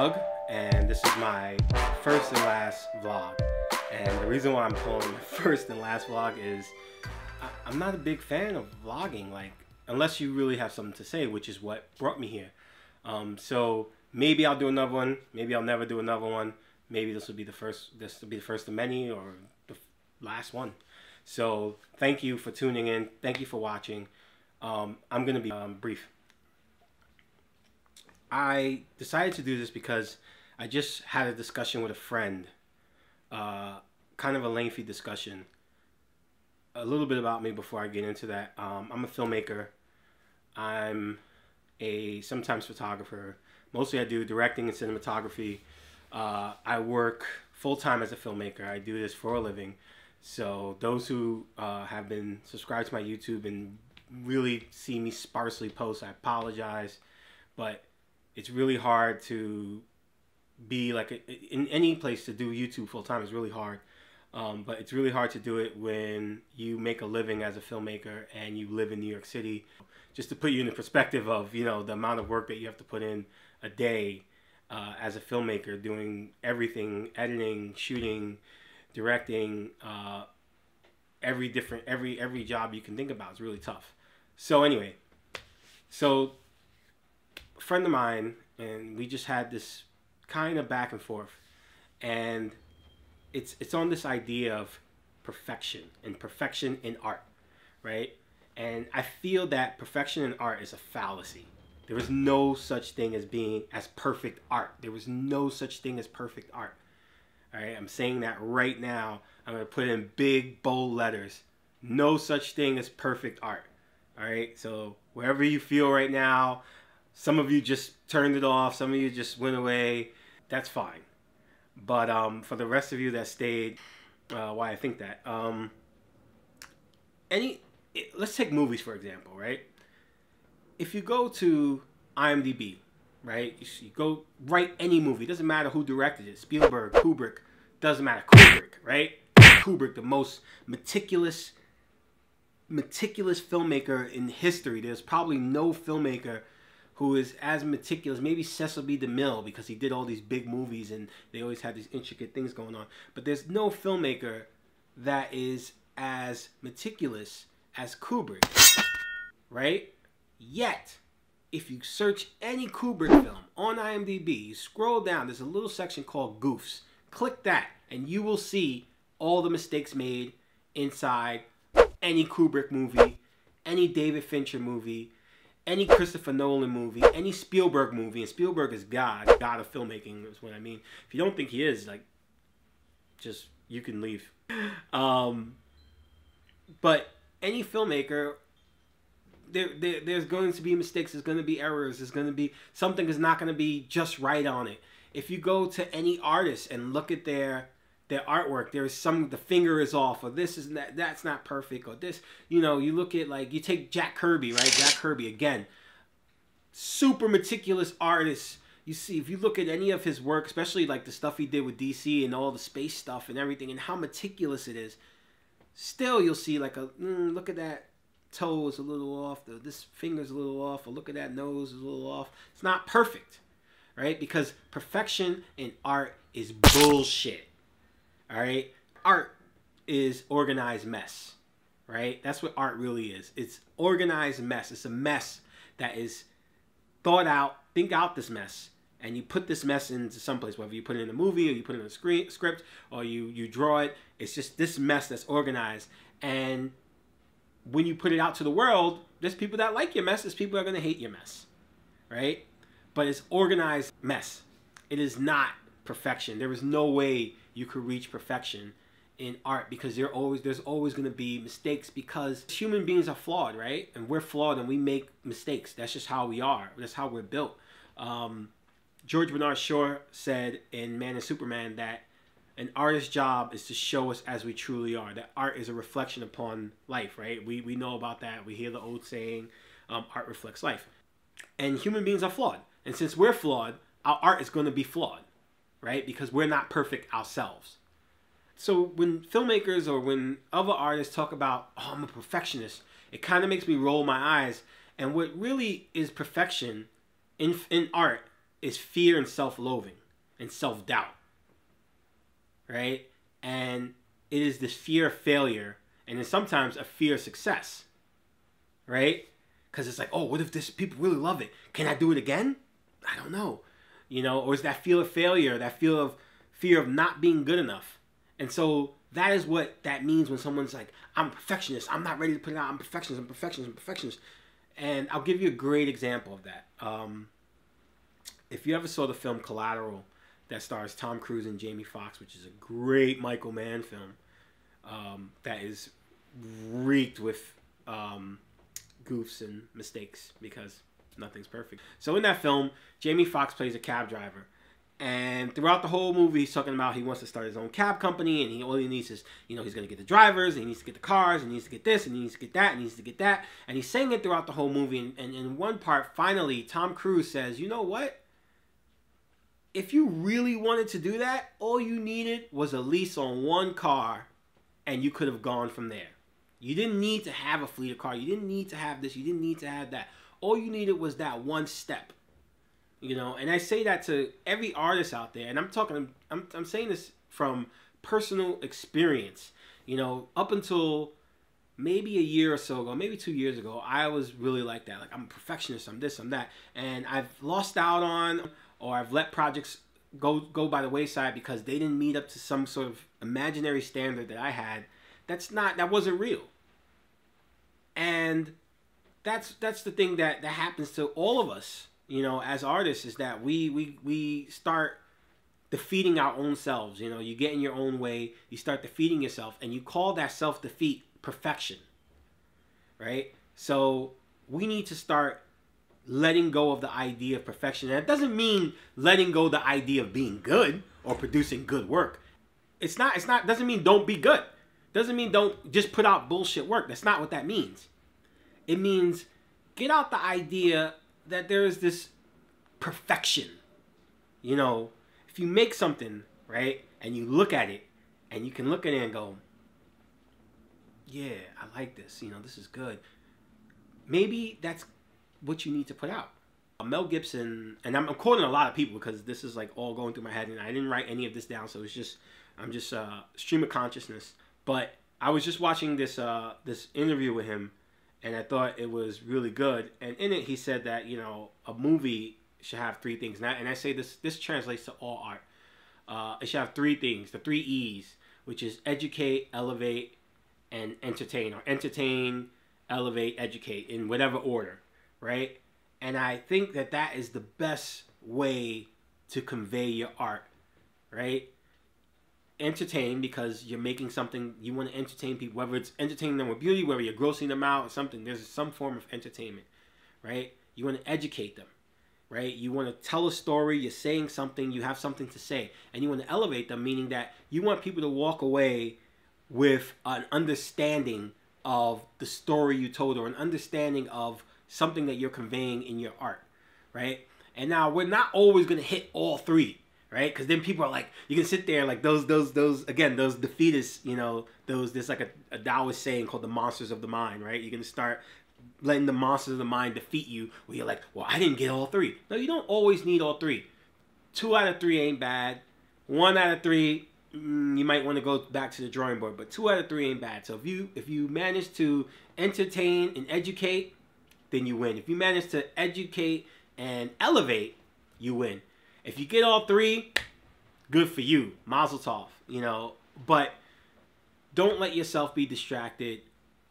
Doug, and this is my first and last vlog. And the reason why I'm calling it first and last vlog is I- I'm not a big fan of vlogging, like unless you really have something to say, which is what brought me here. Um, so maybe I'll do another one. Maybe I'll never do another one. Maybe this will be the first. This will be the first of many, or the last one. So thank you for tuning in. Thank you for watching. Um, I'm gonna be um, brief. I decided to do this because I just had a discussion with a friend, uh, kind of a lengthy discussion. A little bit about me before I get into that. Um, I'm a filmmaker. I'm a sometimes photographer. Mostly I do directing and cinematography. Uh, I work full time as a filmmaker. I do this for a living. So those who uh, have been subscribed to my YouTube and really see me sparsely post, I apologize, but it's really hard to be like a, in any place to do YouTube full time is really hard. Um, but it's really hard to do it when you make a living as a filmmaker and you live in New York City. Just to put you in the perspective of you know the amount of work that you have to put in a day uh, as a filmmaker, doing everything, editing, shooting, directing, uh, every different every every job you can think about is really tough. So anyway, so friend of mine and we just had this kind of back and forth, and it's it's on this idea of perfection and perfection in art, right? And I feel that perfection in art is a fallacy. There is no such thing as being as perfect art. There was no such thing as perfect art. All right, I'm saying that right now. I'm to put in big bold letters. No such thing as perfect art. All right, so wherever you feel right now, some of you just turned it off, some of you just went away. That's fine. But um, for the rest of you that stayed, uh, why I think that, um, any, let's take movies for example, right? If you go to IMDb, right? You, go write any movie. Doesn't matter who directed it. Spielberg, Kubrick, doesn't matter. Kubrick, right? Kubrick, the most meticulous, meticulous filmmaker in history. There's probably no filmmaker who is as meticulous. Maybe Cecil B. DeMille because he did all these big movies and they always had these intricate things going on. But there's no filmmaker that is as meticulous as Kubrick, right? Yet, if you search any Kubrick film on IMDb, you scroll down, there's a little section called Goofs. Click that, and you will see all the mistakes made inside any Kubrick movie, any David Fincher movie, any Christopher Nolan movie, any Spielberg movie. And Spielberg is God, God of filmmaking is what I mean. If you don't think he is, like, just you can leave. Um, but any filmmaker there, there, there's going to be mistakes. There's going to be errors. There's going to be something is not going to be just right on it. If you go to any artist and look at their their artwork, there's some the finger is off, or this is that that's not perfect, or this. You know, you look at like you take Jack Kirby, right? Jack Kirby again, super meticulous artist. You see, if you look at any of his work, especially like the stuff he did with DC and all the space stuff and everything, and how meticulous it is, still you'll see like a mm, look at that toe is a little off, the, this finger's a little off, or look at that nose is a little off. It's not perfect, right? Because perfection in art is bullshit, all right? Art is organized mess, right? That's what art really is. It's organized mess. It's a mess that is thought out, think out this mess, and you put this mess into someplace, whether you put it in a movie or you put it in a screen, script or you, you draw it. It's just this mess that's organized. And when you put it out to the world, there's people that like your mess, there's people that are gonna hate your mess, right? But it's organized mess. It is not perfection. There is no way you could reach perfection in art because there always there's always gonna be mistakes because human beings are flawed, right? And we're flawed and we make mistakes. That's just how we are. That's how we're built. Um, George Bernard Shaw said in Man and Superman that an artist's job is to show us as we truly are. That art is a reflection upon life, right? We, we know about that. We hear the old saying, um, art reflects life. And human beings are flawed. And since we're flawed, our art is going to be flawed, right? Because we're not perfect ourselves. So when filmmakers or when other artists talk about, oh, I'm a perfectionist, it kind of makes me roll my eyes. And what really is perfection in, in art is fear and self-loathing and self-doubt. Right? And it is this fear of failure and then sometimes a fear of success. Right? Because it's like, oh, what if this people really love it? Can I do it again? I don't know. You know, or is that fear of failure, that fear of fear of not being good enough? And so that is what that means when someone's like, I'm a perfectionist. I'm not ready to put it out. I'm perfectionist. I'm perfectionist. I'm perfectionist. And I'll give you a great example of that. Um, if you ever saw the film Collateral, that stars Tom Cruise and Jamie Foxx, which is a great Michael Mann film, um, that is reeked with um, goofs and mistakes because nothing's perfect. So in that film, Jamie Foxx plays a cab driver. And throughout the whole movie, he's talking about he wants to start his own cab company, and he he needs is, you know, he's gonna get the drivers, and he needs to get the cars, and he needs to get this, and he needs to get that, and he needs to get that, and he's saying it throughout the whole movie. And, and in one part, finally, Tom Cruise says, "You know what? If you really wanted to do that, all you needed was a lease on one car, and you could have gone from there. You didn't need to have a fleet of cars. You didn't need to have this. You didn't need to have that. All you needed was that one step." you know? And i say that to every artist out there and i'm talking i'm, I'm saying this from personal experience. You know up until maybe a year or so ago maybe two years ago i was really like that. Like i'm a perfectionist i'm this i'm that. And i've lost out on or i've let projects go go by the wayside because they didn't meet up to some sort of imaginary standard that i had. That's not that wasn't real. And that's that's the thing that that happens to all of us you know, as artists is that we we we start defeating our own selves. You know, you get in your own way, you start defeating yourself, and you call that self defeat perfection. Right? So we need to start letting go of the idea of perfection. And doesn't mean letting go the idea of being good or producing good work. It's not it's not doesn't mean don't be good. Doesn't mean don't just put out bullshit work. That's not what that means. It means get out the idea that there is this perfection. You know, if you make something, right, and you look at it, and you can look at it and go, yeah, I like this. You know, this is good. Maybe that's what you need to put out. Mel Gibson, and I'm, I'm quoting a lot of people because this is like all going through my head, and I didn't write any of this down, so it's just I'm just uh, stream of consciousness. But I was just watching this uh, this interview with him, and I thought it was really good. And in it, he said that you know a movie should have three things, and I, and I say this this translates to all art. Uh, it should have three things, the three E's, which is educate, elevate, and entertain, or entertain, elevate, educate in whatever order, right? And I think that that is the best way to convey your art, right? Entertain because you're making something you want to entertain people whether it's entertaining them with beauty whether you're grossing them out or something there's some form of entertainment right? You want to educate them right? You want to tell a story you're saying something you have something to say and you want to elevate them meaning that you want people to walk away with an understanding of the story you told or an understanding of something that you're conveying in your art right? And now we're not always going to hit all three right? Because then people are like, you can sit there like those, those, those again, those defeatists, you know, those. There's like a, a Taoist saying called the monsters of the mind, right? You can start letting the monsters of the mind defeat you, where you're like, well, I didn't get all three. No, you don't always need all three. Two out of three ain't bad. One out of three, mm, you might want to go back to the drawing board, but two out of three ain't bad. So if you if you manage to entertain and educate, then you win. If you manage to educate and elevate, you win. If you get all three, good for you. Mazel tov, you know. But don't let yourself be distracted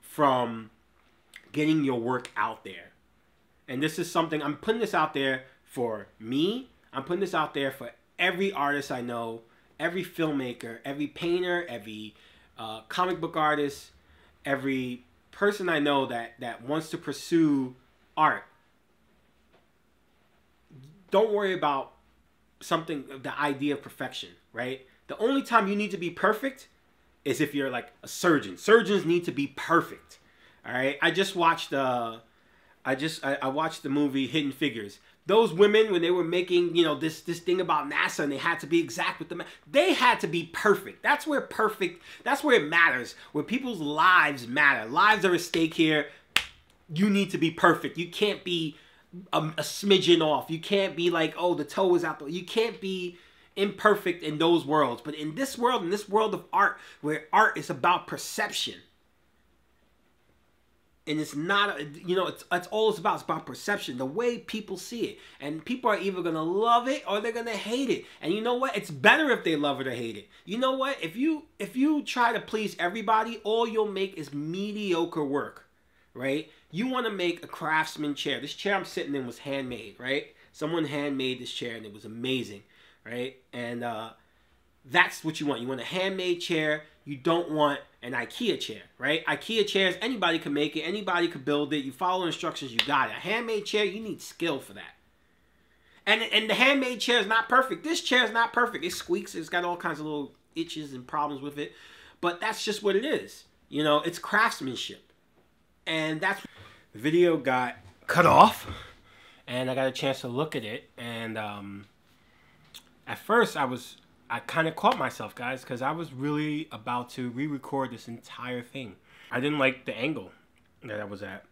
from getting your work out there. And this is something I'm putting this out there for me. I'm putting this out there for every artist I know, every filmmaker, every painter, every uh, comic book artist, every person I know that that wants to pursue art. Don't worry about something the idea of perfection, right? The only time you need to be perfect is if you're like a surgeon. Surgeons need to be perfect. All right. I just watched uh I just I, I watched the movie Hidden Figures. Those women when they were making, you know, this this thing about NASA and they had to be exact with the they had to be perfect. That's where perfect that's where it matters. Where people's lives matter. Lives are at stake here. You need to be perfect. You can't be a, a smidgen off. You can't be like, oh, the toe is out. The, you can't be imperfect in those worlds. But in this world, in this world of art, where art is about perception, and it's not you know it's, it's all it's about it's about perception the way people see it and people are either gonna love it or they're gonna hate it and you know what it's better if they love it or hate it you know what if you if you try to please everybody all you'll make is mediocre work right you want to make a craftsman chair this chair i'm sitting in was handmade right someone handmade this chair and it was amazing right and uh that's what you want you want a handmade chair you don't want an IKEA chair, right? IKEA chairs, anybody can make it, anybody can build it. You follow instructions, you got it. A handmade chair, you need skill for that. And and the handmade chair is not perfect. This chair is not perfect. It squeaks. It's got all kinds of little itches and problems with it. But that's just what it is. You know, it's craftsmanship. And that's the video got cut off and I got a chance to look at it and um at first I was I kind of caught myself, guys, because I was really about to re-record this entire thing. I didn't like the angle that I was at.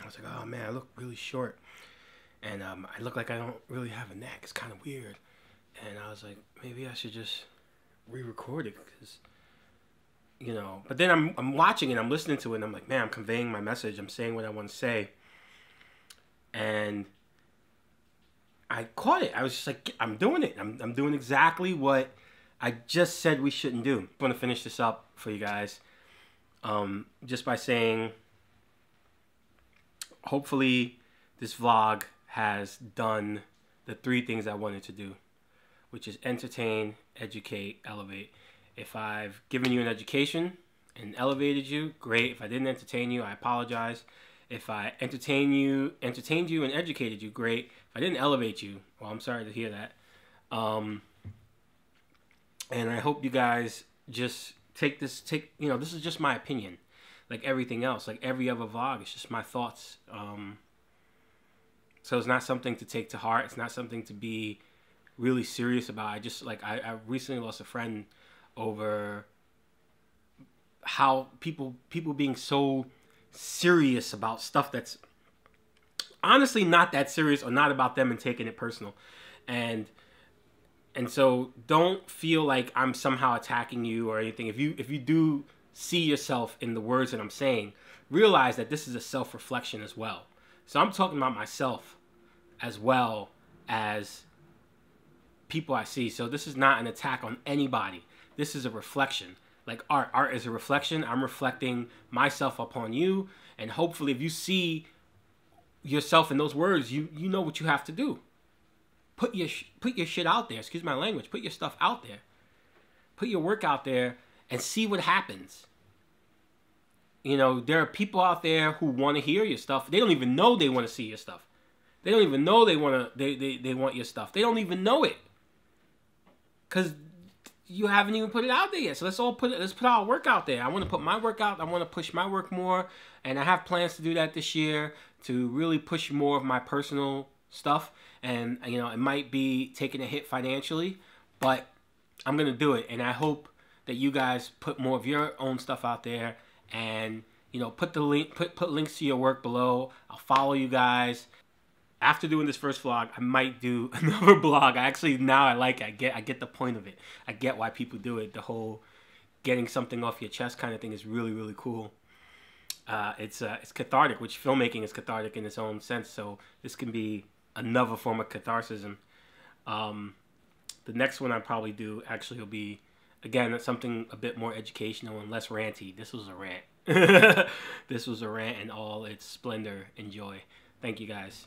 I was like, oh man, I look really short, and um, I look like I don't really have a neck. It's kind of weird, and I was like, maybe I should just re-record it because, you know. But then I'm I'm watching it, I'm listening to it, and I'm like, man, I'm conveying my message. I'm saying what I want to say, and I caught it. I was just like, I'm doing it. I'm I'm doing exactly what I just said we shouldn't do. I'm going to finish this up for you guys um, just by saying hopefully this vlog has done the three things I wanted to do, which is entertain, educate, elevate. If I've given you an education and elevated you, great. If I didn't entertain you, I apologize. If I entertain you, entertained you and educated you, great. If I didn't elevate you, well, I'm sorry to hear that. Um, and I hope you guys just take this take you know this is just my opinion like everything else like every other vlog it's just my thoughts um so it's not something to take to heart it's not something to be really serious about i just like i, I recently lost a friend over how people people being so serious about stuff that's honestly not that serious or not about them and taking it personal and and so don't feel like I'm somehow attacking you or anything. If you if you do see yourself in the words that I'm saying, realize that this is a self-reflection as well. So I'm talking about myself as well as people I see. So this is not an attack on anybody. This is a reflection. Like art, art is a reflection. I'm reflecting myself upon you, and hopefully, if you see yourself in those words, you you know what you have to do put your put your shit out there. Excuse my language. Put your stuff out there. Put your work out there and see what happens. You know, there are people out there who want to hear your stuff. They don't even know they want to see your stuff. They don't even know they want to they, they, they want your stuff. They don't even know it. Cuz you haven't even put it out there yet. So let's all put it let's put our work out there. I want to put my work out. I want to push my work more and I have plans to do that this year to really push more of my personal stuff and you know it might be taking a hit financially but i'm gonna do it and i hope that you guys put more of your own stuff out there and you know put the link put put links to your work below i'll follow you guys after doing this first vlog i might do another blog i actually now i like it. i get i get the point of it i get why people do it the whole getting something off your chest kind of thing is really really cool uh, it's uh, it's cathartic which filmmaking is cathartic in its own sense so this can be another form of catharsis. Um, the next one I probably do actually will be again something a bit more educational and less ranty. This was a rant. this was a rant in all its splendor and joy. Thank you guys.